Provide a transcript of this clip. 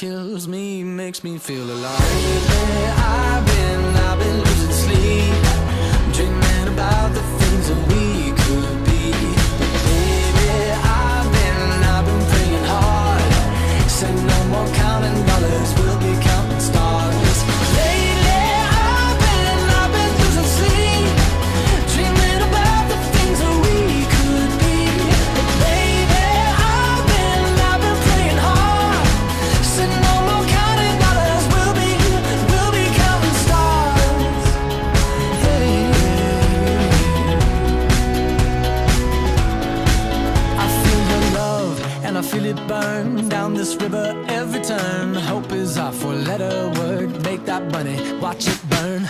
kills me makes me feel alive. Lately, I've been, I've been losing I feel it burn down this river every turn. Hope is our four letter word. Make that money, watch it burn.